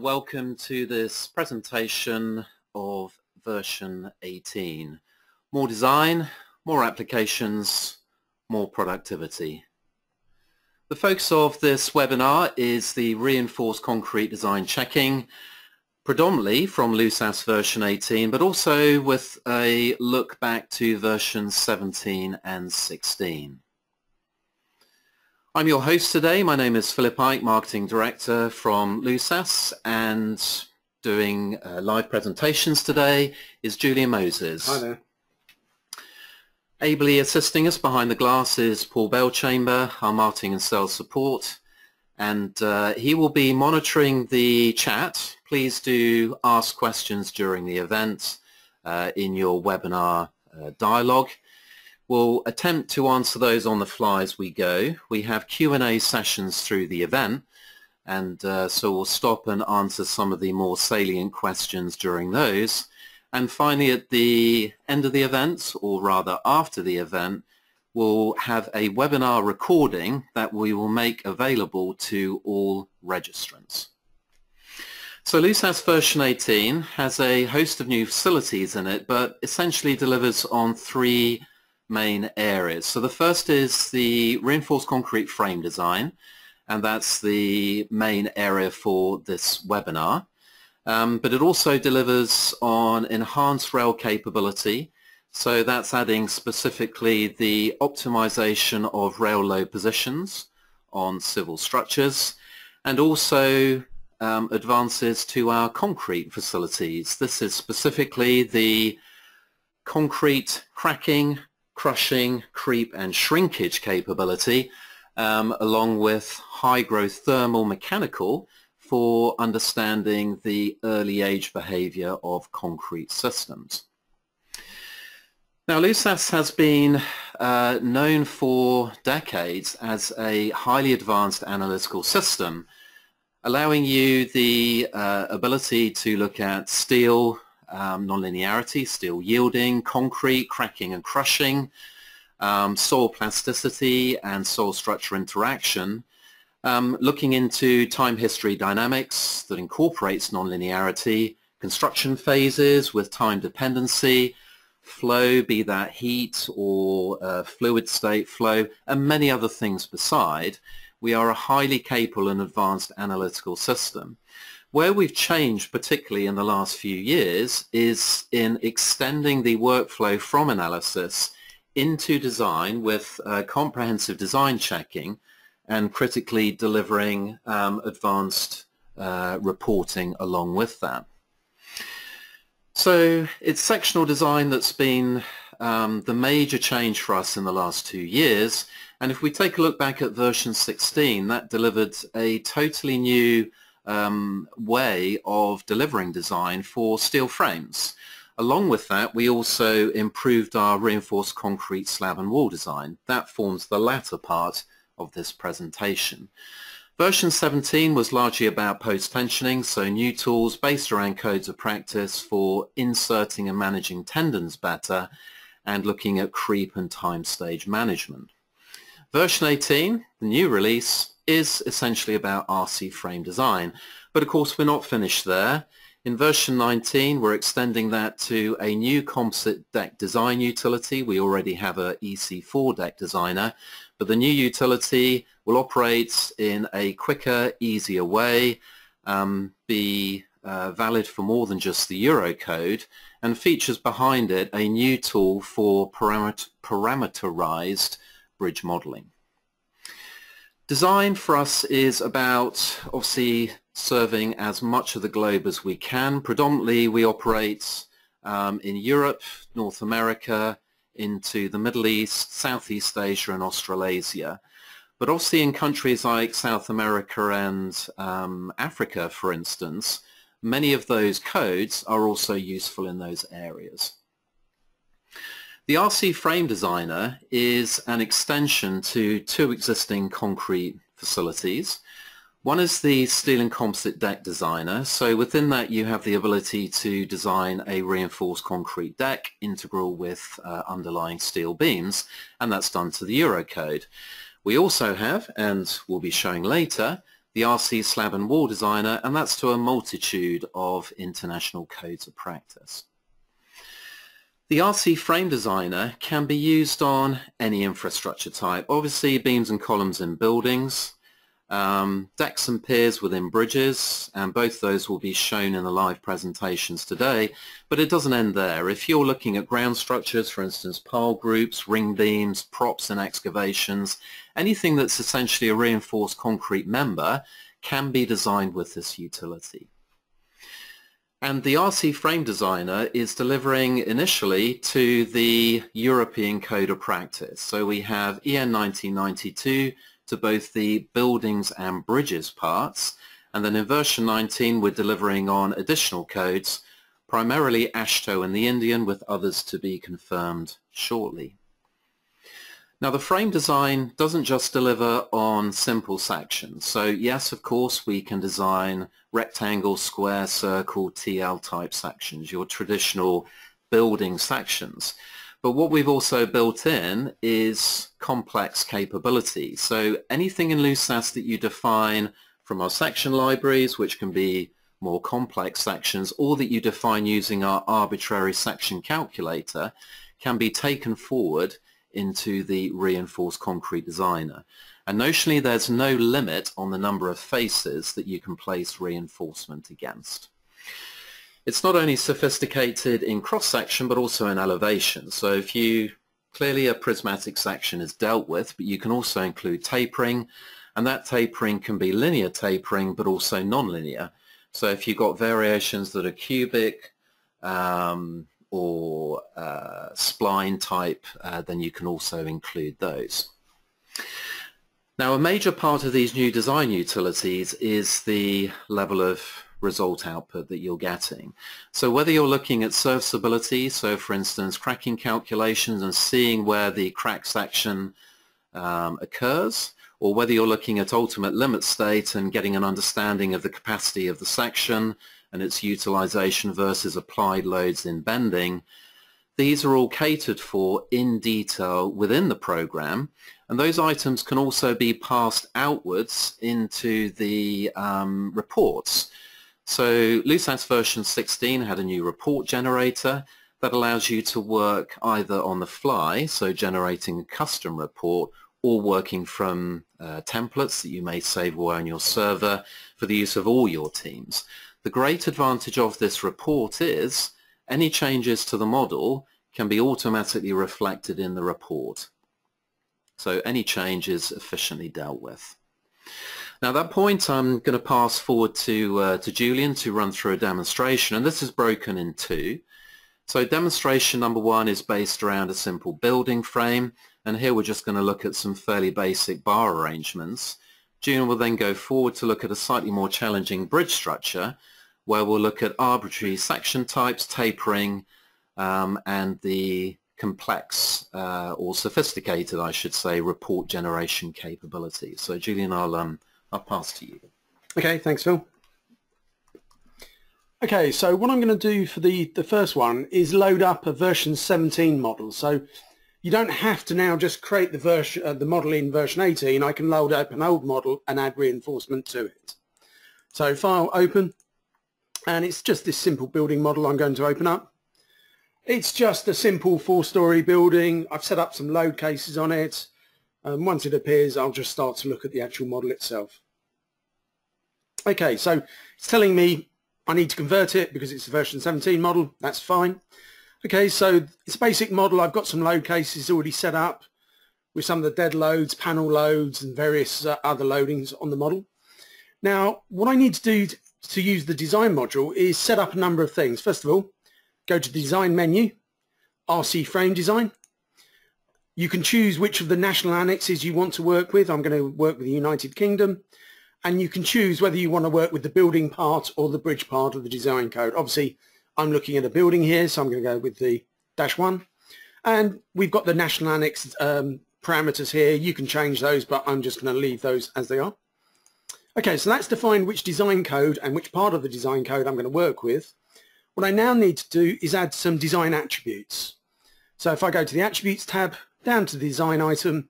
Welcome to this presentation of version 18. More design, more applications, more productivity. The focus of this webinar is the reinforced concrete design checking, predominantly from LUSAS version 18, but also with a look back to versions 17 and 16. I'm your host today. My name is Philip Ike, Marketing Director from LUSAS, and doing uh, live presentations today is Julian Moses. Hi there. Ably assisting us behind the glass is Paul Bellchamber, our marketing and sales support, and uh, he will be monitoring the chat. Please do ask questions during the event uh, in your webinar uh, dialogue. We'll attempt to answer those on the fly as we go. We have Q&A sessions through the event, and uh, so we'll stop and answer some of the more salient questions during those. And finally, at the end of the event, or rather after the event, we'll have a webinar recording that we will make available to all registrants. So LUSAS version 18 has a host of new facilities in it, but essentially delivers on three main areas. So the first is the reinforced concrete frame design, and that's the main area for this webinar. Um, but it also delivers on enhanced rail capability. So that's adding specifically the optimization of rail load positions on civil structures and also um, advances to our concrete facilities. This is specifically the concrete cracking, crushing, creep and shrinkage capability um, along with hygro thermal mechanical for understanding the early age behavior of concrete systems. Now LUSAS has been uh, known for decades as a highly advanced analytical system allowing you the uh, ability to look at steel, um, nonlinearity, steel yielding, concrete, cracking and crushing, um, soil plasticity and soil structure interaction, um, looking into time history dynamics that incorporates nonlinearity, construction phases with time dependency, flow, be that heat or uh, fluid state flow, and many other things beside, we are a highly capable and advanced analytical system. Where we've changed, particularly in the last few years, is in extending the workflow from analysis into design with uh, comprehensive design checking and critically delivering um, advanced uh, reporting along with that. So it's sectional design that's been um, the major change for us in the last two years. And if we take a look back at version 16, that delivered a totally new um, way of delivering design for steel frames. Along with that, we also improved our reinforced concrete slab and wall design. That forms the latter part of this presentation. Version 17 was largely about post-tensioning, so new tools based around codes of practice for inserting and managing tendons better and looking at creep and time stage management. Version 18, the new release, is essentially about RC frame design. But of course we're not finished there. In version 19 we're extending that to a new composite deck design utility. We already have a EC4 deck designer, but the new utility will operate in a quicker, easier way, um, be uh, valid for more than just the Eurocode, and features behind it a new tool for paramet parameterized bridge modeling. Design for us is about obviously serving as much of the globe as we can. Predominantly we operate um, in Europe, North America, into the Middle East, Southeast Asia and Australasia. But obviously in countries like South America and um, Africa, for instance, many of those codes are also useful in those areas. The RC Frame Designer is an extension to two existing concrete facilities. One is the Steel and Composite Deck Designer. So within that you have the ability to design a reinforced concrete deck integral with uh, underlying steel beams and that's done to the Eurocode. We also have, and we'll be showing later, the RC slab and wall designer, and that's to a multitude of international codes of practice. The RC frame designer can be used on any infrastructure type. Obviously beams and columns in buildings, um, decks and piers within bridges, and both those will be shown in the live presentations today, but it doesn't end there. If you're looking at ground structures, for instance, pile groups, ring beams, props and excavations, anything that's essentially a reinforced concrete member can be designed with this utility. And the RC Frame Designer is delivering initially to the European Code of Practice. So we have EN 1992 to both the buildings and bridges parts. And then in version 19, we're delivering on additional codes, primarily AASHTO and the Indian, with others to be confirmed shortly. Now the frame design doesn't just deliver on simple sections. So yes, of course, we can design rectangle, square, circle, TL type sections, your traditional building sections. But what we've also built in is complex capability. So anything in LUSAS that you define from our section libraries, which can be more complex sections, or that you define using our arbitrary section calculator, can be taken forward into the reinforced concrete designer. And notionally, there's no limit on the number of faces that you can place reinforcement against. It's not only sophisticated in cross-section but also in elevation. So if you clearly a prismatic section is dealt with, but you can also include tapering, and that tapering can be linear tapering but also non-linear. So if you've got variations that are cubic um, or uh, spline type, uh, then you can also include those. Now a major part of these new design utilities is the level of result output that you're getting. So whether you're looking at serviceability, so for instance cracking calculations and seeing where the crack section um, occurs, or whether you're looking at ultimate limit state and getting an understanding of the capacity of the section and its utilization versus applied loads in bending, these are all catered for in detail within the program and those items can also be passed outwards into the um, reports. So LUSAS version 16 had a new report generator that allows you to work either on the fly, so generating a custom report, or working from uh, templates that you may save away on your server for the use of all your teams. The great advantage of this report is any changes to the model can be automatically reflected in the report. So any change is efficiently dealt with. Now at that point I'm going to pass forward to, uh, to Julian to run through a demonstration and this is broken in two. So demonstration number one is based around a simple building frame and here we're just going to look at some fairly basic bar arrangements. Julian will then go forward to look at a slightly more challenging bridge structure where we'll look at arbitrary section types, tapering um, and the complex uh, or sophisticated, I should say, report generation capabilities. So Julian, I'll um, I'll pass to you. Okay, thanks, Phil. Okay, so what I'm going to do for the, the first one is load up a version 17 model. So you don't have to now just create the version uh, the model in version 18. I can load up an old model and add reinforcement to it. So file open, and it's just this simple building model I'm going to open up. It's just a simple four-story building. I've set up some load cases on it. And once it appears, I'll just start to look at the actual model itself. Okay, so it's telling me I need to convert it because it's a version 17 model. That's fine. Okay, so it's a basic model. I've got some load cases already set up with some of the dead loads, panel loads, and various uh, other loadings on the model. Now, what I need to do to, use the design module is set up a number of things. First of all, go to the design menu, RC frame design. You can choose which of the national annexes you want to work with. I'm going to work with the United Kingdom and you can choose whether you want to work with the building part or the bridge part of the design code. Obviously, I'm looking at a building here, so I'm going to go with the dash one. And we've got the national annex um, parameters here. You can change those, but I'm just going to leave those as they are. Okay, so that's defined which design code and which part of the design code I'm going to work with. What I now need to do is add some design attributes. So if I go to the Attributes tab, down to the Design item,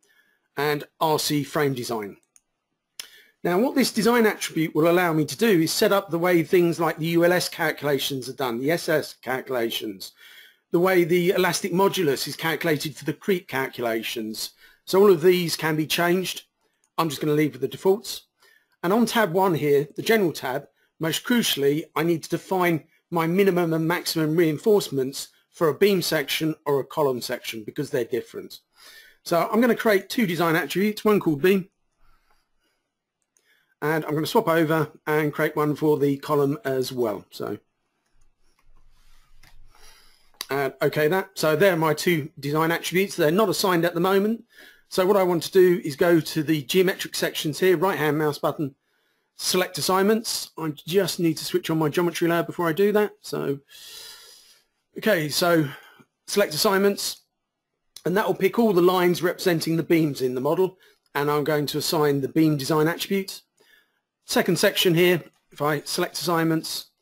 and RC Frame Design. Now what this design attribute will allow me to do is set up the way things like the ULS calculations are done, the SS calculations, the way the elastic modulus is calculated for the creep calculations. So all of these can be changed. I'm just going to leave with the defaults. And on tab 1 here, the general tab, most crucially, I need to define my minimum and maximum reinforcements for a beam section or a column section because they're different. So I'm going to create two design attributes, one called beam, and I'm going to swap over and create one for the column as well. So, and okay, that so there are my two design attributes. They're not assigned at the moment. So what I want to do is go to the geometric sections here, right hand mouse button, select assignments. I just need to switch on my geometry layer before I do that. So, okay, so select assignments, and that will pick all the lines representing the beams in the model, and I'm going to assign the beam design attribute. Second section here, if I select assignments,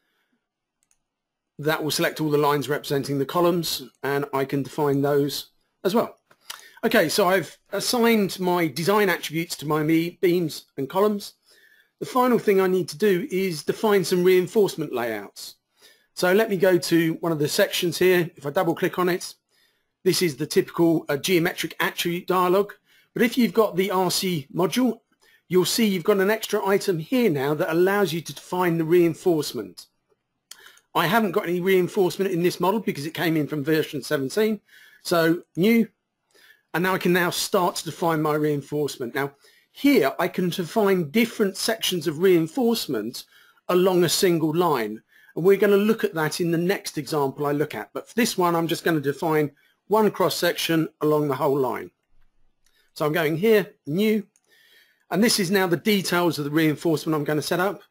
that will select all the lines representing the columns, and I can define those as well. Okay, so I've assigned my design attributes to my beams and columns. The final thing I need to do is define some reinforcement layouts. So let me go to one of the sections here. If I double click on it, this is the typical uh, geometric attribute dialog. But if you've got the RC module, you'll see you've got an extra item here now that allows you to define the reinforcement. I haven't got any reinforcement in this model because it came in from version 17. So new, and now I can now start to define my reinforcement. Now here I can define different sections of reinforcement along a single line. And we're going to look at that in the next example I look at. But for this one, I'm just going to define one cross section along the whole line. So I'm going here, new, and this is now the details of the reinforcement I'm going to set up.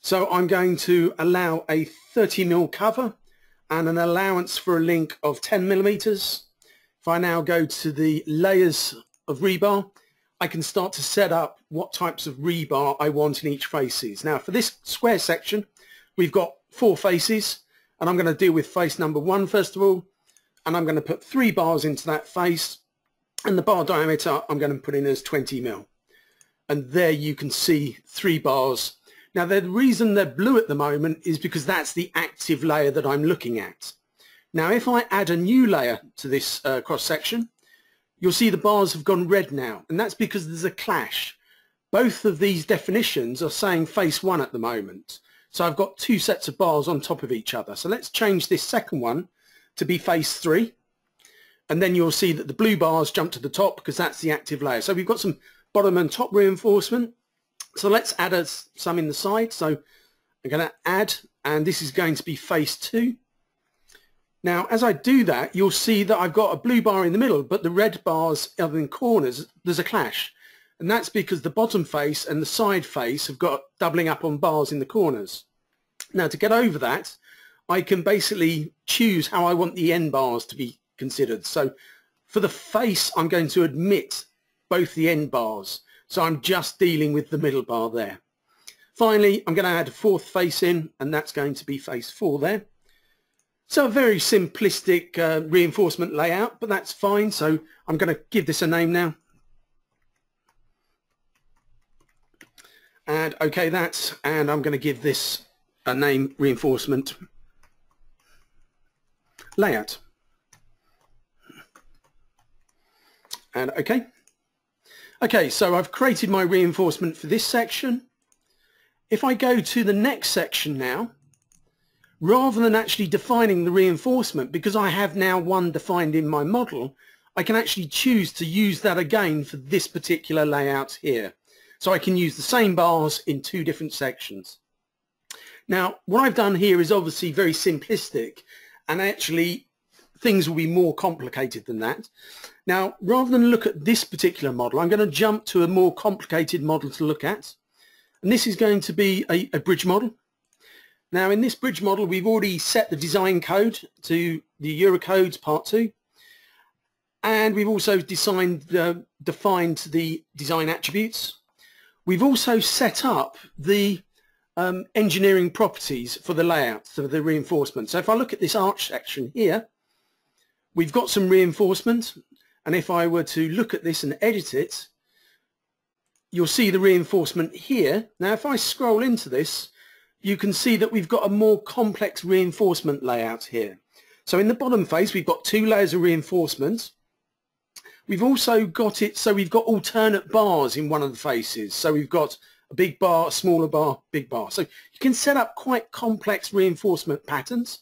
So I'm going to allow a 30 mil cover and an allowance for a link of 10 millimeters. If I now go to the layers of rebar, I can start to set up what types of rebar I want in each faces. Now for this square section, we've got four faces and I'm going to deal with face number one first of all and I'm going to put three bars into that face and the bar diameter I'm going to put in as 20 mil. And there you can see three bars. Now the reason they're blue at the moment is because that's the active layer that I'm looking at. Now if I add a new layer to this uh, cross section, you'll see the bars have gone red now, and that's because there's a clash. Both of these definitions are saying face one at the moment. So I've got two sets of bars on top of each other. So let's change this second one to be face three. And then you'll see that the blue bars jump to the top because that's the active layer. So we've got some bottom and top reinforcement. So let's add a, some in the side. So I'm going to add, and this is going to be face two. Now, as I do that, you'll see that I've got a blue bar in the middle, but the red bars in corners. There's a clash. And that's because the bottom face and the side face have got doubling up on bars in the corners. Now, to get over that, I can basically choose how I want the end bars to be considered. So for the face, I'm going to admit both the end bars. So I'm just dealing with the middle bar there. Finally, I'm going to add a fourth face in, and that's going to be face four there. So a very simplistic uh, reinforcement layout, but that's fine. So I'm going to give this a name now. And okay that's, and I'm going to give this a name reinforcement layout. And okay. Okay, so I've created my reinforcement for this section. If I go to the next section now, rather than actually defining the reinforcement, because I have now one defined in my model, I can actually choose to use that again for this particular layout here. So I can use the same bars in two different sections. Now, what I've done here is obviously very simplistic, and actually things will be more complicated than that. Now, rather than look at this particular model, I'm going to jump to a more complicated model to look at. And this is going to be a, a bridge model. Now in this bridge model we've already set the design code to the Eurocodes part 2 and we've also designed, uh, defined the design attributes. We've also set up the um, engineering properties for the layout, for the reinforcement. So if I look at this arch section here, we've got some reinforcement and if I were to look at this and edit it, you'll see the reinforcement here. Now if I scroll into this, you can see that we've got a more complex reinforcement layout here. So in the bottom face, we've got two layers of reinforcement. We've also got it so we've got alternate bars in one of the faces. So we've got a big bar, a smaller bar, big bar. So you can set up quite complex reinforcement patterns.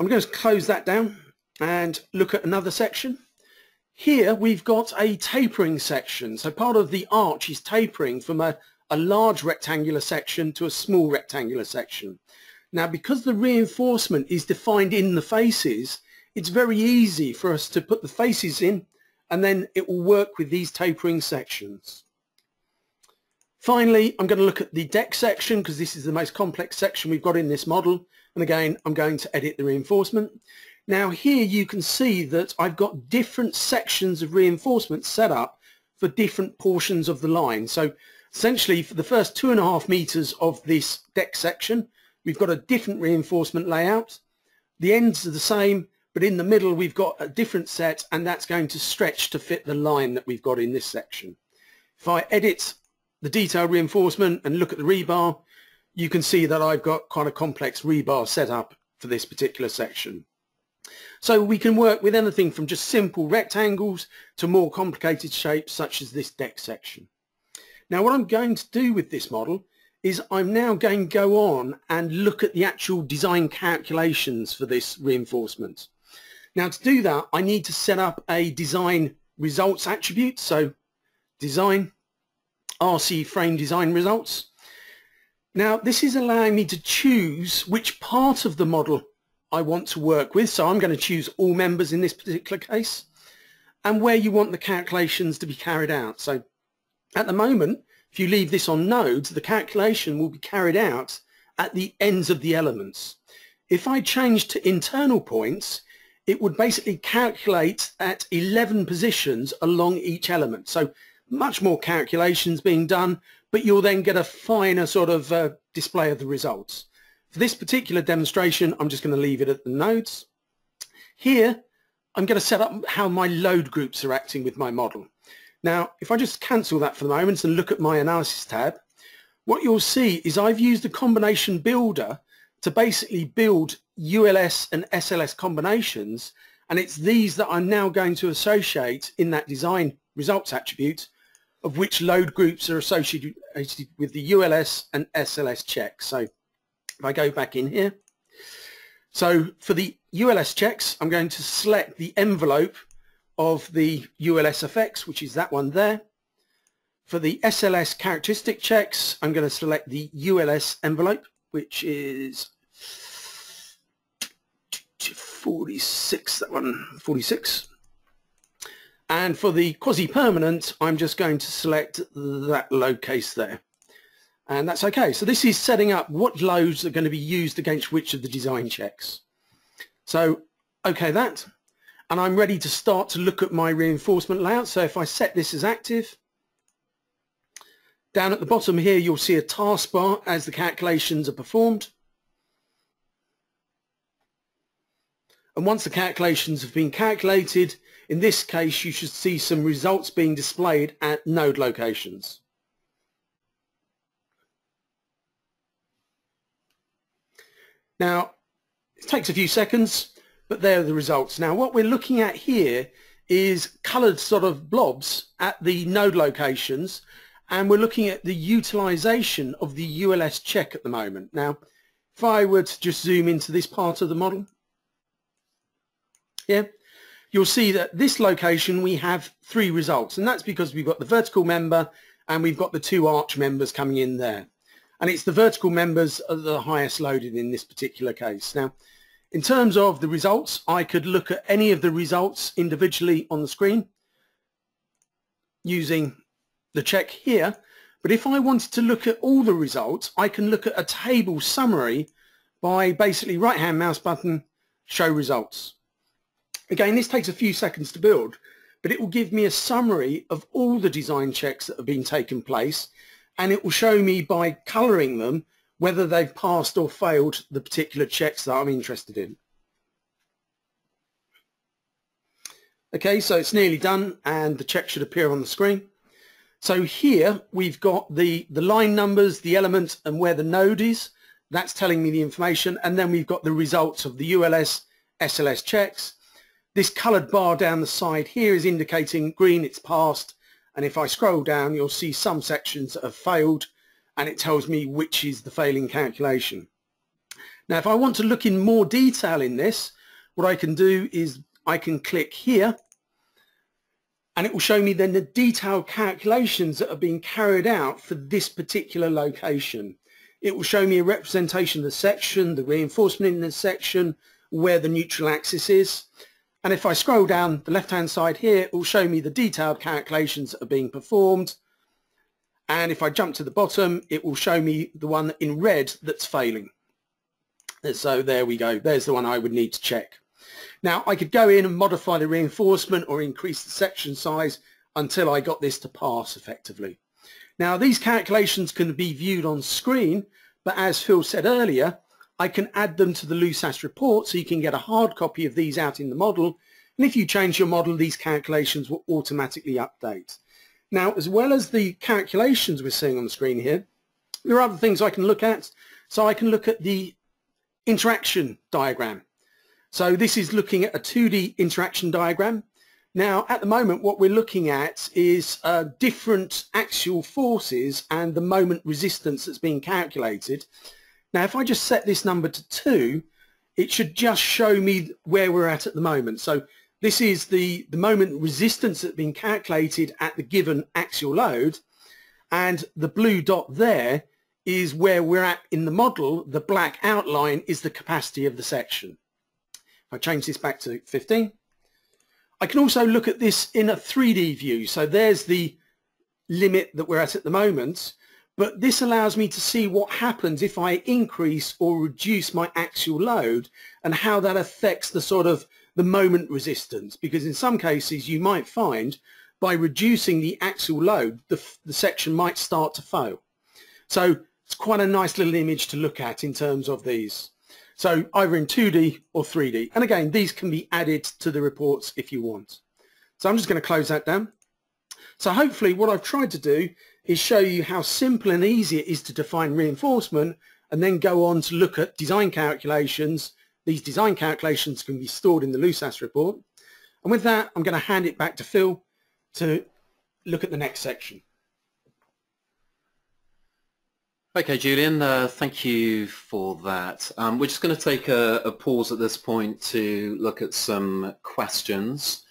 I'm going to close that down and look at another section. Here we've got a tapering section. So part of the arch is tapering from a, a large rectangular section to a small rectangular section. Now because the reinforcement is defined in the faces, it's very easy for us to put the faces in and then it will work with these tapering sections. Finally, I'm going to look at the deck section because this is the most complex section we've got in this model. And again, I'm going to edit the reinforcement. Now here you can see that I've got different sections of reinforcement set up for different portions of the line. So essentially for the first two and a half meters of this deck section, we've got a different reinforcement layout. The ends are the same, but in the middle we've got a different set and that's going to stretch to fit the line that we've got in this section. If I edit the detail reinforcement and look at the rebar, you can see that I've got quite a complex rebar setup for this particular section. So we can work with anything from just simple rectangles to more complicated shapes such as this deck section. Now what I'm going to do with this model is I'm now going to go on and look at the actual design calculations for this reinforcement. Now to do that I need to set up a design results attribute. So design RC frame design results. Now this is allowing me to choose which part of the model I want to work with. So I'm going to choose all members in this particular case and where you want the calculations to be carried out. So at the moment, if you leave this on nodes, the calculation will be carried out at the ends of the elements. If I change to internal points, it would basically calculate at 11 positions along each element. So much more calculations being done, but you'll then get a finer sort of uh, display of the results. For this particular demonstration, I'm just going to leave it at the nodes. Here, I'm going to set up how my load groups are acting with my model. Now, if I just cancel that for the moment and look at my analysis tab, what you'll see is I've used a combination builder to basically build ULS and SLS combinations, and it's these that I'm now going to associate in that design results attribute of which load groups are associated with the ULS and SLS checks. So if I go back in here, so for the ULS checks, I'm going to select the envelope of the ULS effects, which is that one there. For the SLS characteristic checks, I'm going to select the ULS envelope, which is 46, that one, 46. And for the quasi-permanent, I'm just going to select that load case there. And that's okay. So this is setting up what loads are going to be used against which of the design checks. So, okay that. And I'm ready to start to look at my reinforcement layout. So if I set this as active, down at the bottom here, you'll see a taskbar as the calculations are performed. And once the calculations have been calculated, in this case, you should see some results being displayed at node locations. Now, it takes a few seconds, but there are the results. Now, what we're looking at here is colored sort of blobs at the node locations, and we're looking at the utilization of the ULS check at the moment. Now, if I were to just zoom into this part of the model, here, you'll see that this location we have three results, and that's because we've got the vertical member and we've got the two arch members coming in there and it's the vertical members are the highest loaded in this particular case. Now, in terms of the results, I could look at any of the results individually on the screen using the check here. But if I wanted to look at all the results, I can look at a table summary by basically right-hand mouse button, show results. Again, this takes a few seconds to build, but it will give me a summary of all the design checks that have been taken place and it will show me by colouring them whether they've passed or failed the particular checks that I'm interested in. Okay, so it's nearly done and the check should appear on the screen. So here we've got the, the line numbers, the elements and where the node is. That's telling me the information. And then we've got the results of the ULS, SLS checks. This coloured bar down the side here is indicating green, it's passed. And if I scroll down, you'll see some sections that have failed and it tells me which is the failing calculation. Now, if I want to look in more detail in this, what I can do is I can click here and it will show me then the detailed calculations that are being carried out for this particular location. It will show me a representation of the section, the reinforcement in the section, where the neutral axis is. And if I scroll down the left-hand side here, it will show me the detailed calculations that are being performed. And if I jump to the bottom, it will show me the one in red that's failing. So there we go. There's the one I would need to check. Now I could go in and modify the reinforcement or increase the section size until I got this to pass effectively. Now these calculations can be viewed on screen, but as Phil said earlier, I can add them to the LUSAS report so you can get a hard copy of these out in the model. And if you change your model, these calculations will automatically update. Now, as well as the calculations we're seeing on the screen here, there are other things I can look at. So I can look at the interaction diagram. So this is looking at a 2D interaction diagram. Now, at the moment, what we're looking at is uh, different axial forces and the moment resistance that's being calculated. Now, if I just set this number to 2, it should just show me where we're at at the moment. So this is the, the moment resistance that's been calculated at the given axial load. And the blue dot there is where we're at in the model. The black outline is the capacity of the section. If I change this back to 15, I can also look at this in a 3D view. So there's the limit that we're at at the moment, but this allows me to see what happens if I increase or reduce my axial load and how that affects the sort of the moment resistance. Because in some cases you might find by reducing the axial load, the, the section might start to fail. So it's quite a nice little image to look at in terms of these. So either in 2D or 3D. And again, these can be added to the reports if you want. So I'm just going to close that down. So hopefully what I've tried to do is show you how simple and easy it is to define reinforcement and then go on to look at design calculations. These design calculations can be stored in the LUSAS report. And with that, I'm going to hand it back to Phil to look at the next section. Okay, Julian, uh, thank you for that. Um, we're just going to take a, a, pause at this point to look at some questions.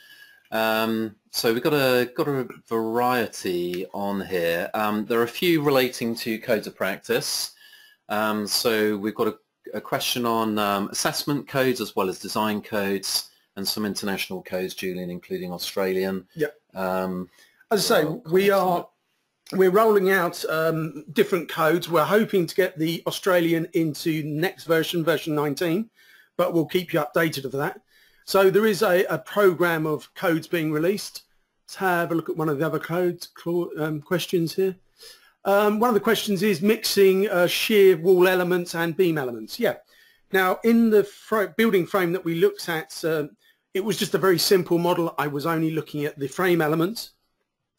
Um, so we've got a got a variety on here. Um, there are a few relating to codes of practice. Um, so we've got a, a question on um, assessment codes as well as design codes and some international codes, Julian, including Australian. Yeah. Um, as I say, we are we're rolling out um, different codes. We're hoping to get the Australian into next version, version 19, but we'll keep you updated of that. So there is a, a program of codes being released. Let's have a look at one of the other codes um, questions here. Um, one of the questions is mixing uh, shear wall elements and beam elements. Yeah. Now, in the fr building frame that we looked at, uh, it was just a very simple model. I was only looking at the frame elements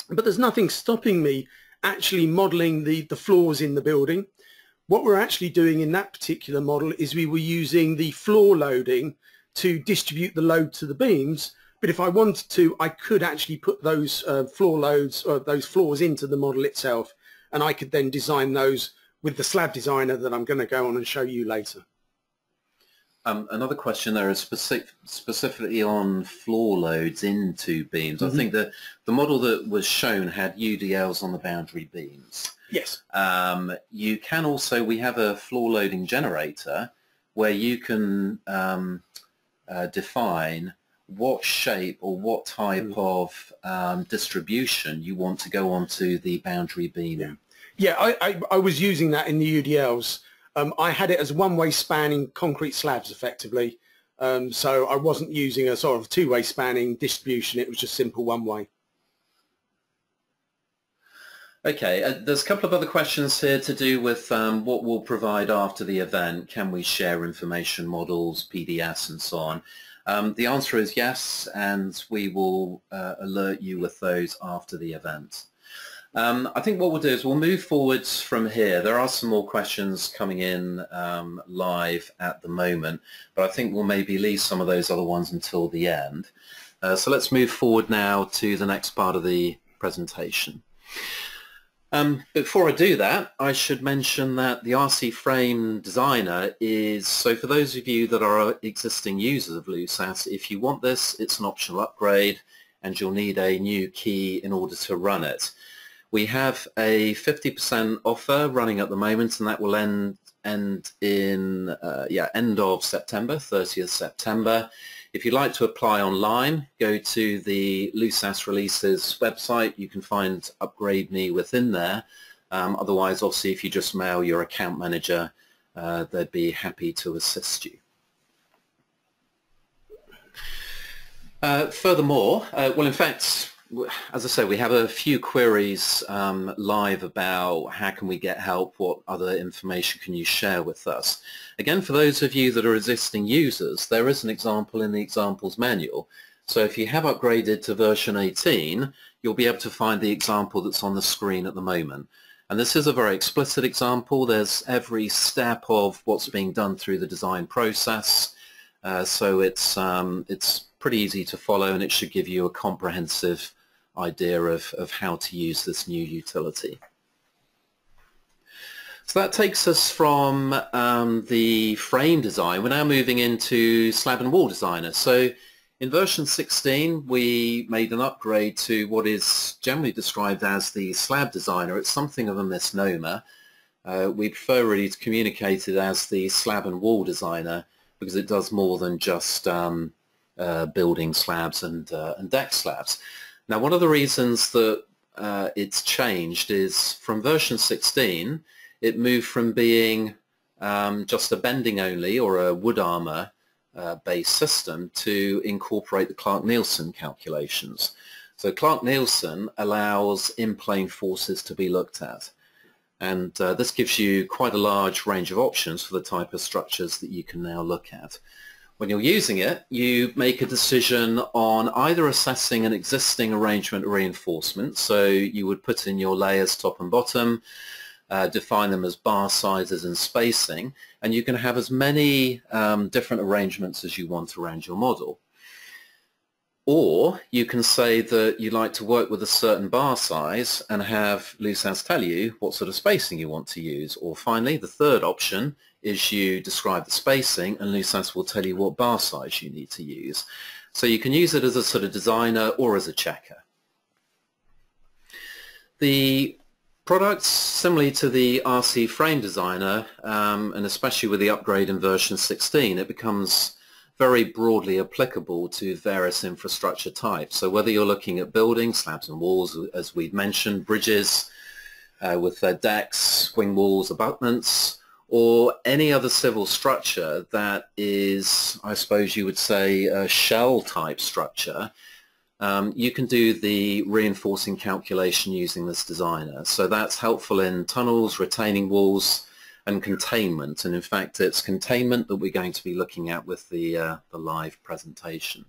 but there's nothing stopping me actually modeling the, the floors in the building. What we're actually doing in that particular model is we were using the floor loading to distribute the load to the beams. But if I wanted to, I could actually put those uh, floor loads or those floors into the model itself. And I could then design those with the slab designer that I'm going to go on and show you later. Um, another question there is specific, specifically on floor loads into beams. Mm -hmm. I think the, the model that was shown had UDLs on the boundary beams. Yes. Um, you can also, we have a floor loading generator where you can um, uh, define what shape or what type mm. of um, distribution you want to go onto the boundary beam. Yeah, yeah I, I, I was using that in the UDLs. Um, I had it as one-way spanning concrete slabs effectively. Um, so I wasn't using a sort of two-way spanning distribution. It was just simple one-way. Okay, uh, there's a couple of other questions here to do with um, what we'll provide after the event. Can we share information models, PDFs and so on? Um, the answer is yes, and we will uh, alert you with those after the event. Um, I think what we'll do is we'll move forwards from here. There are some more questions coming in um, live at the moment, but I think we'll maybe leave some of those other ones until the end. Uh, so let's move forward now to the next part of the presentation. Um, before I do that, I should mention that the RC Frame Designer is, so for those of you that are existing users of LUSAS, if you want this, it's an optional upgrade and you'll need a new key in order to run it. We have a 50% offer running at the moment and that will end end in uh, yeah end of September, 30th September. If you'd like to apply online, go to the LUSAS Releases website. You can find Upgrade Me within there. Um, otherwise, obviously, if you just mail your account manager, uh, they'd be happy to assist you. Uh, furthermore, uh, well, in fact, as I say, we have a few queries um, live about how can we get help, what other information can you share with us. Again, for those of you that are existing users, there is an example in the examples manual. So if you have upgraded to version 18, you'll be able to find the example that's on the screen at the moment. And this is a very explicit example. There's every step of what's being done through the design process. Uh, so it's, um, it's pretty easy to follow and it should give you a comprehensive idea of, of how to use this new utility. So that takes us from um, the frame design. We're now moving into slab and wall designer. So in version 16, we made an upgrade to what is generally described as the slab designer. It's something of a misnomer. Uh, we prefer really to communicate it as the slab and wall designer because it does more than just um, uh, building slabs and, uh, and deck slabs. Now, one of the reasons that uh, it's changed is from version 16, it moved from being um, just a bending only or a Wood-Armer uh, based system to incorporate the Clark-Nielsen calculations. So Clark-Nielsen allows in-plane forces to be looked at. And uh, this gives you quite a large range of options for the type of structures that you can now look at. When you're using it, you make a decision on either assessing an existing arrangement reinforcement, so you would put in your layers top and bottom, uh, define them as bar sizes and spacing, and you can have as many um, different arrangements as you want around your model. Or you can say that you like to work with a certain bar size and have LUSAS tell you what sort of spacing you want to use. Or finally, the third option is you describe the spacing and LUSAS will tell you what bar size you need to use. So you can use it as a sort of designer or as a checker. The products, similarly to the RC frame designer, um, and especially with the upgrade in version 16, it becomes very broadly applicable to various infrastructure types. So whether you're looking at buildings, slabs and walls, as we've mentioned, bridges uh, with their decks, wing walls, abutments, or any other civil structure that is, I suppose you would say, a shell type structure, um, you can do the reinforcing calculation using this designer. So that's helpful in tunnels, retaining walls, and containment. And in fact, it's containment that we're going to be looking at with the, uh, the live presentation.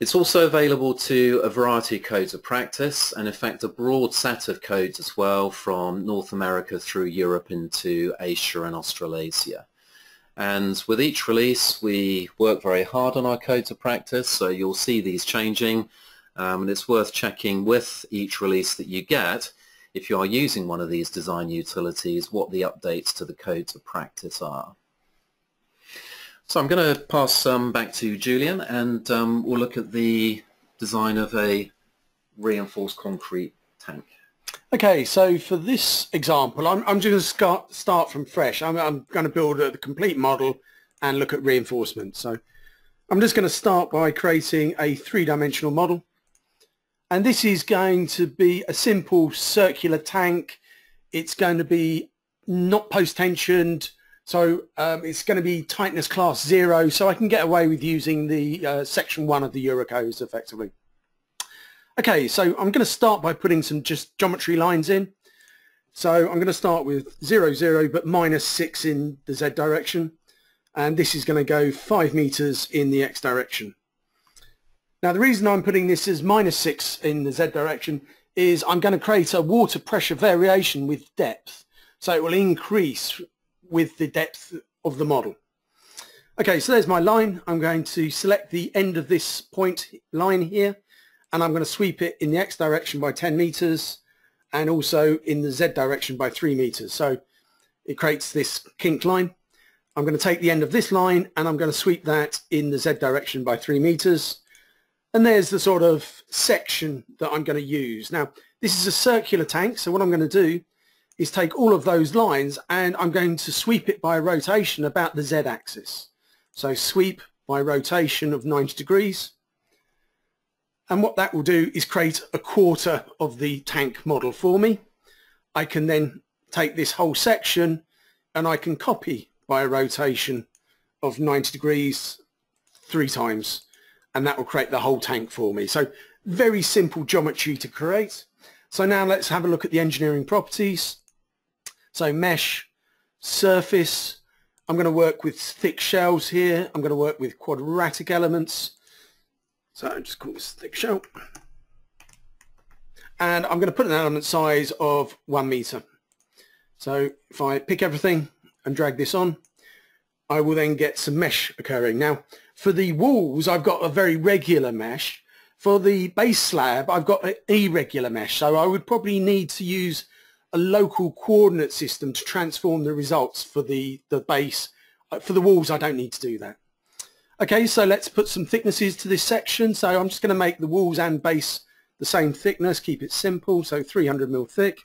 It's also available to a variety of codes of practice and in fact a broad set of codes as well from North America through Europe into Asia and Australasia. And with each release we work very hard on our codes of practice so you'll see these changing um, and it's worth checking with each release that you get if you are using one of these design utilities what the updates to the codes of practice are. So I'm going to pass um, back to Julian and um, we'll look at the design of a reinforced concrete tank. Okay, so for this example, I'm, I'm just going to start from fresh. I'm, I'm going to build a, complete model and look at reinforcement. So I'm just going to start by creating a three-dimensional model. And this is going to be a simple circular tank. It's going to be not post-tensioned, so um, it's going to be tightness class zero, so I can get away with using the uh, section one of the Eurocodes effectively. Okay, so I'm going to start by putting some just geometry lines in. So I'm going to start with 0, 0, but minus 6 in the Z direction. And this is going to go 5 meters in the X direction. Now the reason I'm putting this as minus 6 in the Z direction is I'm going to create a water pressure variation with depth. So it will increase with the depth of the model. Okay, so there's my line. I'm going to select the end of this point line here, and I'm going to sweep it in the X direction by 10 meters, and also in the Z direction by 3 meters. So it creates this kink line. I'm going to take the end of this line, and I'm going to sweep that in the Z direction by 3 meters. And there's the sort of section that I'm going to use. Now, this is a circular tank, so what I'm going to do is take all of those lines and I'm going to sweep it by a rotation about the z-axis. So sweep by rotation of 90 degrees. And what that will do is create a quarter of the tank model for me. I can then take this whole section and I can copy by a rotation of 90 degrees three times and that will create the whole tank for me. So very simple geometry to create. So now let's have a look at the engineering properties. So mesh, surface, I'm going to work with thick shells here. I'm going to work with quadratic elements. So I just call this thick shell. And I'm going to put an element size of one meter. So if I pick everything and drag this on, I will then get some mesh occurring. Now, for the walls, I've got a very regular mesh. For the base slab, I've got an irregular mesh. So I would probably need to use a local coordinate system to transform the results for the, the base. Uh, for the walls, I don't need to do that. Okay, so let's put some thicknesses to this section. So I'm just going to make the walls and base the same thickness, keep it simple, so 300 mil thick.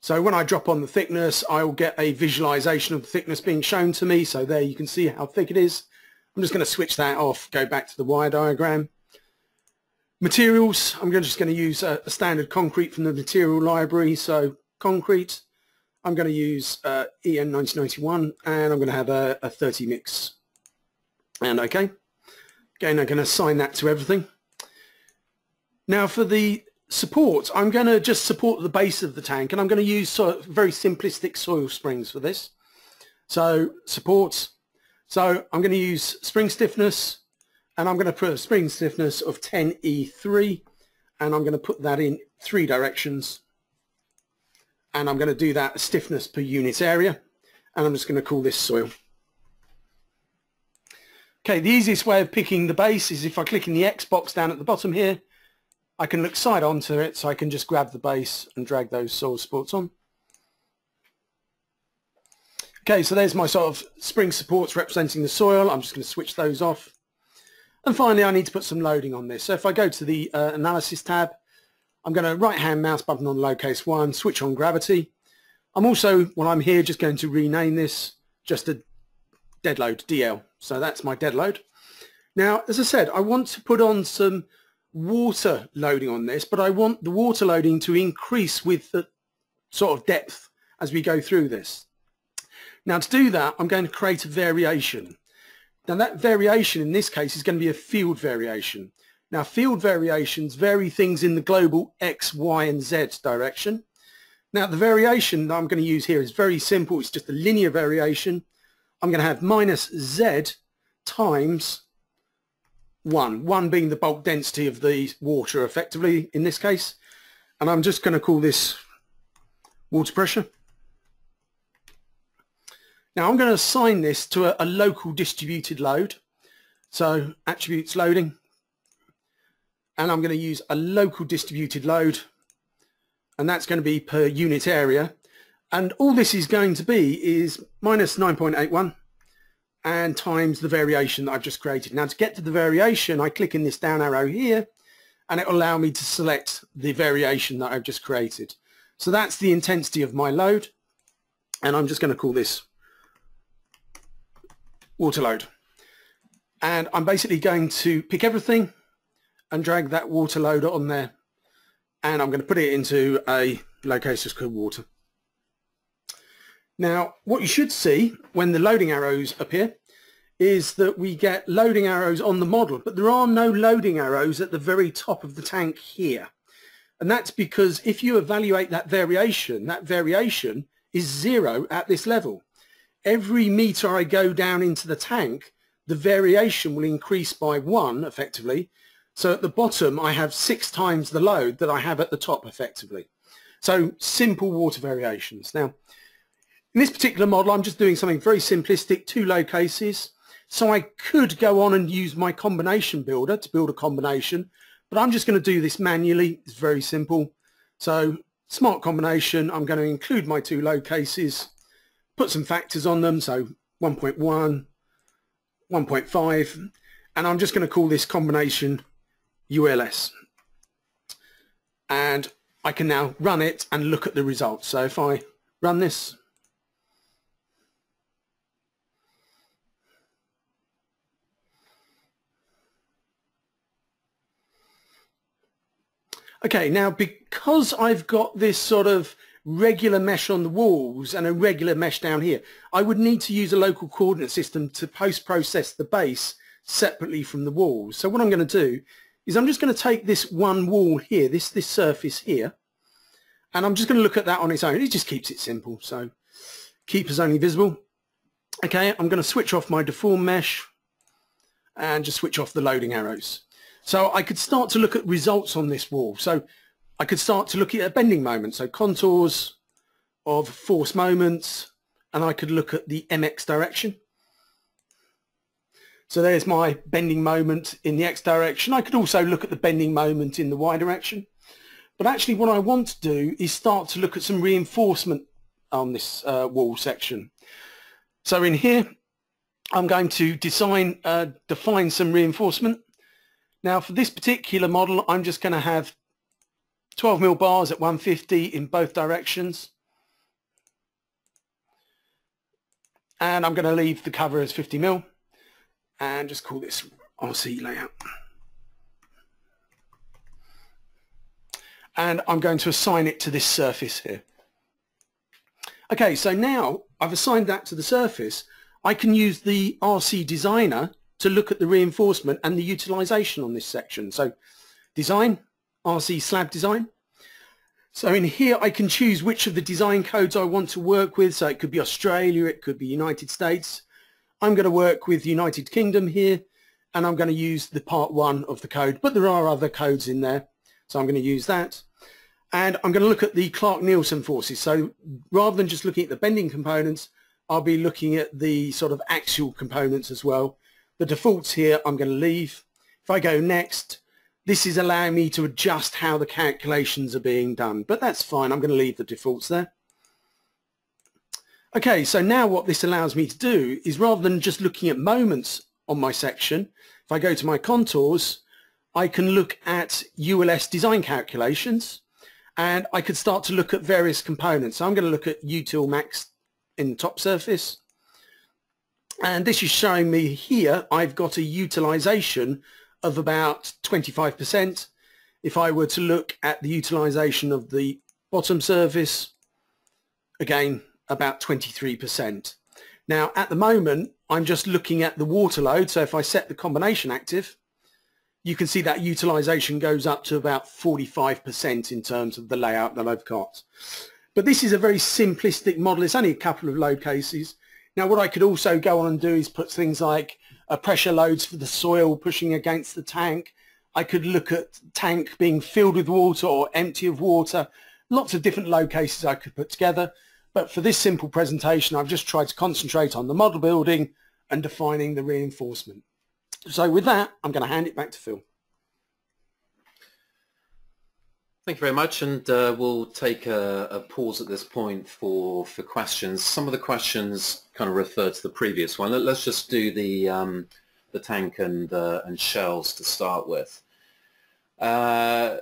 So when I drop on the thickness, I will get a visualization of the thickness being shown to me. So there you can see how thick it is. I'm just going to switch that off, go back to the wire diagram. Materials, I'm just going to use a, a standard concrete from the material library. So concrete, I'm going to use uh, EN 1991 and I'm going to have a, a 30 mix. And okay, again, I'm going to assign that to everything. Now for the support, I'm going to just support the base of the tank and I'm going to use of very simplistic soil springs for this. So support, so I'm going to use spring stiffness and I'm going to put a spring stiffness of 10E3 and I'm going to put that in three directions and I'm going to do that stiffness per unit area and I'm just going to call this soil. Okay, the easiest way of picking the base is if I click in the X box down at the bottom here, I can look side onto it so I can just grab the base and drag those soil supports on. Okay, so there's my sort of spring supports representing the soil. I'm just going to switch those off. And finally, I need to put some loading on this. So if I go to the uh, Analysis tab, I'm going to right-hand mouse button on load case 1, switch on gravity. I'm also, while I'm here, just going to rename this just a dead load, DL. So that's my dead load. Now, as I said, I want to put on some water loading on this, but I want the water loading to increase with the sort of depth as we go through this. Now to do that, I'm going to create a variation. Now that variation in this case is going to be a field variation. Now field variations vary things in the global X, Y and Z direction. Now the variation that I'm going to use here is very simple. It's just a linear variation. I'm going to have minus Z times 1, 1 being the bulk density of the water effectively in this case. And I'm just going to call this water pressure. Now I'm going to assign this to a, a local distributed load. So attributes loading. And I'm going to use a local distributed load. And that's going to be per unit area. And all this is going to be is minus 9.81 and times the variation that I've just created. Now to get to the variation, I click in this down arrow here and it will allow me to select the variation that I've just created. So that's the intensity of my load. And I'm just going to call this water load. And I'm basically going to pick everything and drag that water load on there. And I'm going to put it into a load case called water. Now, what you should see when the loading arrows appear is that we get loading arrows on the model, but there are no loading arrows at the very top of the tank here. And that's because if you evaluate that variation, that variation is zero at this level. Every meter I go down into the tank, the variation will increase by one effectively. So at the bottom, I have six times the load that I have at the top effectively. So simple water variations. Now, in this particular model, I'm just doing something very simplistic, two load cases. So I could go on and use my combination builder to build a combination, but I'm just going to do this manually. It's very simple. So smart combination, I'm going to include my two load cases, put some factors on them, so 1.1, 1.5, and I'm just going to call this combination ULS. And I can now run it and look at the results. So if I run this, Okay, now because I've got this sort of regular mesh on the walls and a regular mesh down here, I would need to use a local coordinate system to post-process the base separately from the walls. So what I'm going to do is I'm just going to take this one wall here, this, this surface here, and I'm just going to look at that on its own. It just keeps it simple, so keep as only visible. Okay, I'm going to switch off my deform mesh and just switch off the loading arrows. So I could start to look at results on this wall. So I could start to look at a bending moment. So contours of force moments, and I could look at the MX direction. So there's my bending moment in the X direction. I could also look at the bending moment in the Y direction. But actually what I want to do is start to look at some reinforcement on this uh, wall section. So in here, I'm going to design, uh, define some reinforcement. Now for this particular model, I'm just going to have 12 mil bars at 150 in both directions. And I'm going to leave the cover as 50 mil and just call this RC layout. And I'm going to assign it to this surface here. Okay, so now I've assigned that to the surface. I can use the RC designer to look at the reinforcement and the utilization on this section. So design, RC slab design. So in here I can choose which of the design codes I want to work with. So it could be Australia, it could be United States. I'm going to work with United Kingdom here and I'm going to use the part one of the code, but there are other codes in there. So I'm going to use that. And I'm going to look at the Clark-Nielsen forces. So rather than just looking at the bending components, I'll be looking at the sort of axial components as well. The defaults here I'm going to leave. If I go next, this is allowing me to adjust how the calculations are being done, but that's fine. I'm going to leave the defaults there. Okay, so now what this allows me to do is rather than just looking at moments on my section, if I go to my contours, I can look at ULS design calculations and I could start to look at various components. So I'm going to look at util max in top surface and this is showing me here I've got a utilization of about 25%. If I were to look at the utilization of the bottom surface, again, about 23%. Now, at the moment, I'm just looking at the water load. So if I set the combination active, you can see that utilization goes up to about 45% in terms of the layout that I've got. But this is a very simplistic model. It's only a couple of load cases. Now what I could also go on and do is put things like uh, pressure loads for the soil pushing against the tank. I could look at tank being filled with water or empty of water. Lots of different load cases I could put together. But for this simple presentation, I've just tried to concentrate on the model building and defining the reinforcement. So with that, I'm going to hand it back to Phil. Thank you very much, and uh, we'll take a, a, pause at this point for, for questions. Some of the questions kind of refer to the previous one. Let, us just do the um, the tank and uh, and shells to start with. Uh,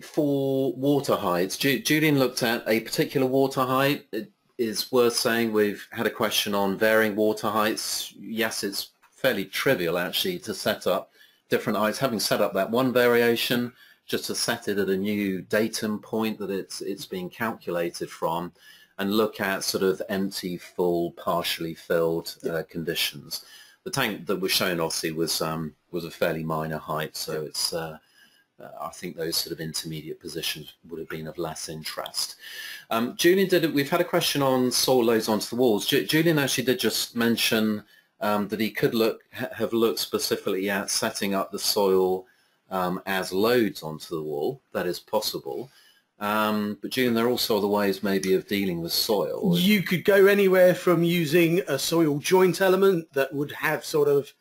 for water heights, Ju Julian looked at a particular water height. It is worth saying we've had a question on varying water heights. Yes, it's fairly trivial actually to set up different heights. Having set up that one variation, just to set it at a new datum point that it's it's being calculated from and look at sort of empty, full, partially filled uh, conditions. The tank that was shown obviously was um, was a fairly minor height, so it's uh, uh, I think those sort of intermediate positions would have been of less interest. Um, Julian did. We've had a question on soil loads onto the walls. Ju Julian actually did just mention um, that he could look have looked specifically at setting up the soil um, as loads onto the wall. That is possible. Um, but June, there are also other ways maybe of dealing with soil. You could go anywhere from using a soil joint element that would have sort of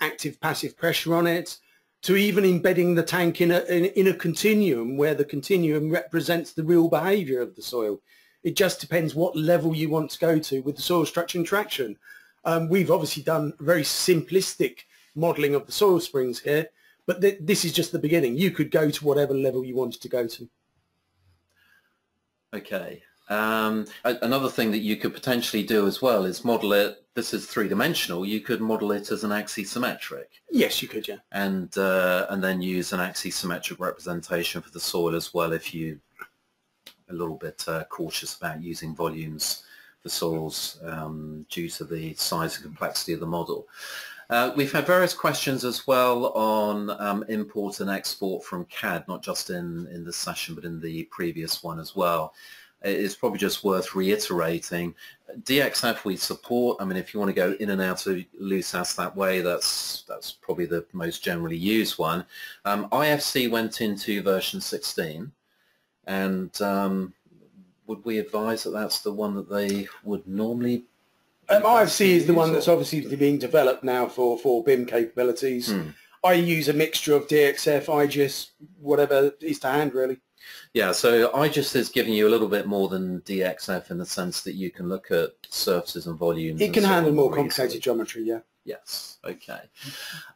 active passive pressure on it to even embedding the tank in a, in, in a continuum where the continuum represents the real behaviour of the soil. It just depends what level you want to go to with the soil structure interaction. Um, we've obviously done very simplistic modelling of the soil springs here, but th this is just the beginning. You could go to whatever level you wanted to go to. Okay. Um, another thing that you could potentially do as well is model it, this is three-dimensional, you could model it as an axisymmetric. Yes, you could, yeah. And, uh, and then use an axisymmetric representation for the soil as well if you a little bit uh, cautious about using volumes for soils um, due to the size and complexity of the model. Uh, we've had various questions as well on um, import and export from CAD, not just in, in this session, but in the previous one as well. It's probably just worth reiterating. DXF we support. I mean, if you want to go in and out of LUSAS that way, that's that's probably the most generally used one. Um, IFC went into version 16, and um, would we advise that that's the one that they would normally um, IFC is the one that's obviously being developed now for, for BIM capabilities. Hmm. I use a mixture of DXF, IGES, whatever is to hand really. Yeah, so IGES is giving you a little bit more than DXF in the sense that you can look at surfaces and volumes. It can handle more complicated geometry, yeah. Yes, okay.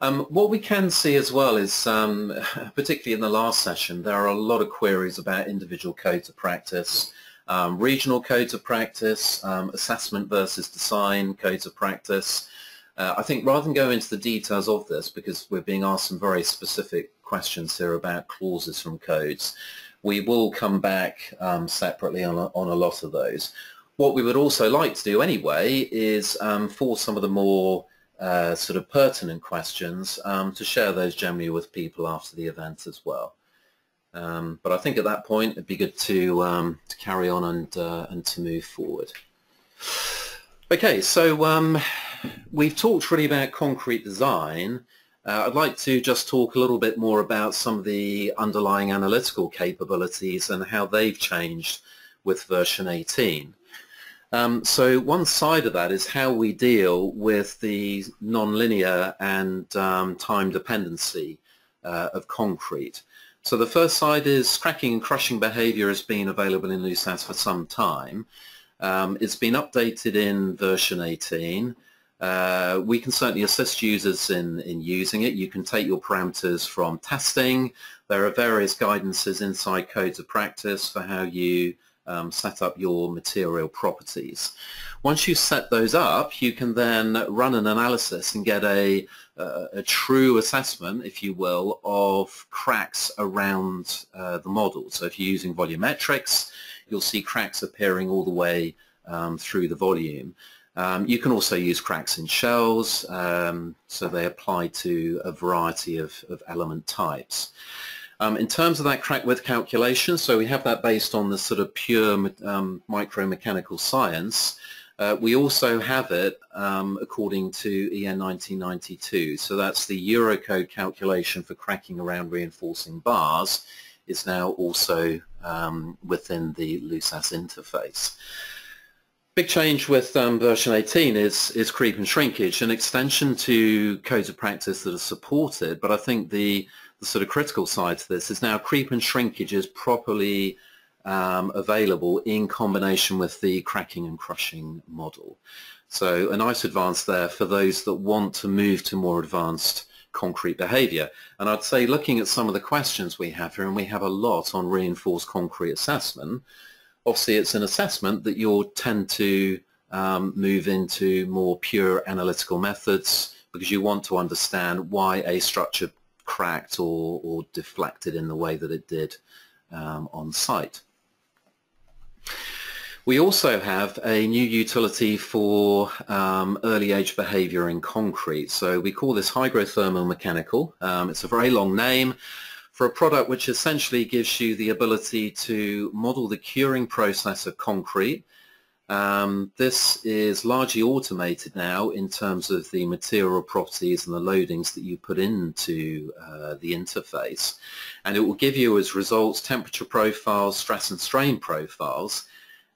Um, what we can see as well is, um, particularly in the last session, there are a lot of queries about individual codes of practice um, regional codes of practice, um, assessment versus design codes of practice. Uh, I think rather than go into the details of this, because we're being asked some very specific questions here about clauses from codes, we will come back um, separately on a, on a lot of those. What we would also like to do anyway is um, for some of the more uh, sort of pertinent questions um, to share those generally with people after the event as well. Um, but I think at that point it'd be good to, um, to carry on and, uh, and to move forward. Okay, so um, we've talked really about concrete design. Uh, I'd like to just talk a little bit more about some of the underlying analytical capabilities and how they've changed with version 18. Um, so one side of that is how we deal with the nonlinear and um, time dependency uh, of concrete. So the first side is cracking and crushing behavior has been available in LUSAS for some time. Um, it's been updated in version 18. Uh, we can certainly assist users in, in using it. You can take your parameters from testing. There are various guidances inside codes of practice for how you um, set up your material properties. Once you set those up, you can then run an analysis and get a, uh, a true assessment, if you will, of cracks around uh, the model. So if you're using volumetrics, you'll see cracks appearing all the way um, through the volume. Um, you can also use cracks in shells, um, so they apply to a variety of, of element types. Um, in terms of that crack width calculation, so we have that based on the sort of pure um, micromechanical science. Uh, we also have it um, according to EN 1992. So that's the Eurocode calculation for cracking around reinforcing bars is now also um, within the LUSAS interface. Big change with um, version 18 is, is creep and shrinkage, an extension to codes of practice that are supported, but I think the the sort of critical side to this is now creep and shrinkage is properly um, available in combination with the cracking and crushing model. So a nice advance there for those that want to move to more advanced concrete behavior. And I'd say looking at some of the questions we have here, and we have a lot on reinforced concrete assessment, obviously it's an assessment that you'll tend to um, move into more pure analytical methods because you want to understand why a structure cracked or, or deflected in the way that it did um, on site. We also have a new utility for um, early age behavior in concrete. So we call this hygrothermal mechanical. Um, it's a very long name. for a product which essentially gives you the ability to model the curing process of concrete. Um, this is largely automated now in terms of the material properties and the loadings that you put into uh, the interface. And it will give you as results temperature profiles, stress and strain profiles,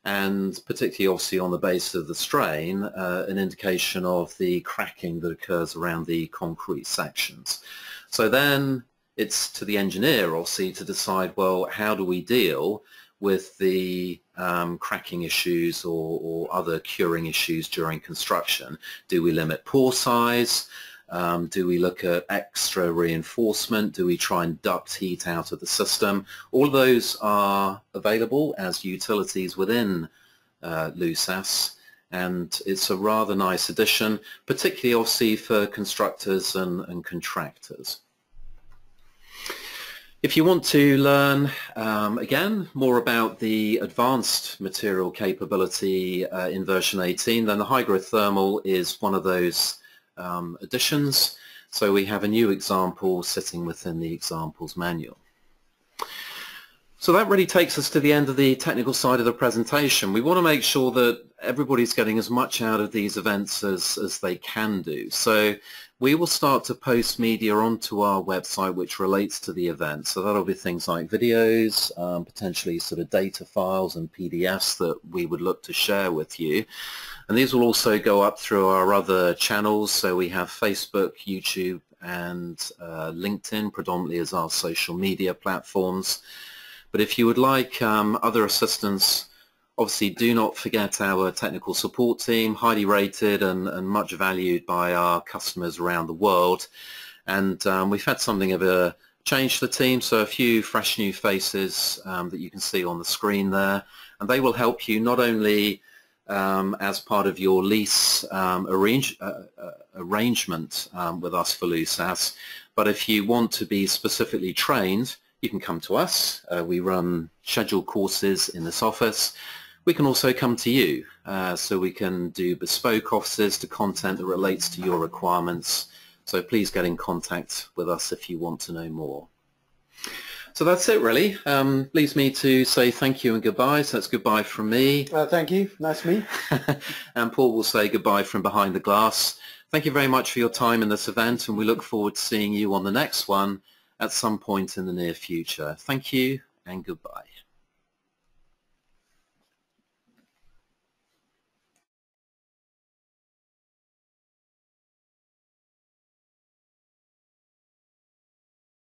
and particularly obviously on the base of the strain, uh, an indication of the cracking that occurs around the concrete sections. So then it's to the engineer obviously to decide, well, how do we deal with the um, cracking issues or, or, other curing issues during construction? Do we limit pore size? Um, do we look at extra reinforcement? Do we try and duct heat out of the system? All of those are available as utilities within uh, LUSAS and it's a rather nice addition, particularly obviously for constructors and, and contractors. If you want to learn, um, again, more about the advanced material capability uh, in version 18, then the hygrothermal is one of those um, additions. So we have a new example sitting within the examples manual. So that really takes us to the end of the technical side of the presentation. We want to make sure that everybody's getting as much out of these events as, as they can do. So we will start to post media onto our website which relates to the event. So that'll be things like videos, um, potentially sort of data files and PDFs that we would look to share with you. And these will also go up through our other channels. So we have Facebook, YouTube and uh, LinkedIn predominantly as our social media platforms. But if you would like um, other assistance, obviously do not forget our technical support team, highly rated and, and much valued by our customers around the world. And um, we've had something of a change to the team, so a few fresh new faces um, that you can see on the screen there. And they will help you not only um, as part of your lease um, arrange, uh, uh, arrangement um, with us for LUSAS, but if you want to be specifically trained, you can come to us. Uh, we run scheduled courses in this office. We can also come to you, uh, so we can do bespoke offices to content that relates to your requirements. So please get in contact with us if you want to know more. So that's it really. Um, leaves me to say thank you and goodbye. So that's goodbye from me. Uh, thank you. Nice to meet and Paul will say goodbye from behind the glass. Thank you very much for your time in this event and we look forward to seeing you on the next one at some point in the near future. Thank you and goodbye.